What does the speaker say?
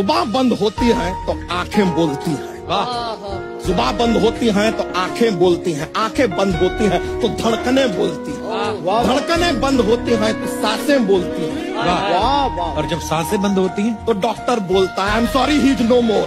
सुबह बंद होती है तो आँखें बोलती हैं। सुबह बंद होती हैं तो आँखें बोलती हैं। आँखें बंद होती हैं तो धड़कने बोलती हैं। धड़कने बंद होती हैं तो साँसें बोलती हैं। और जब साँसें बंद होती हैं? तो डॉक्टर बोलता है I am sorry he is no more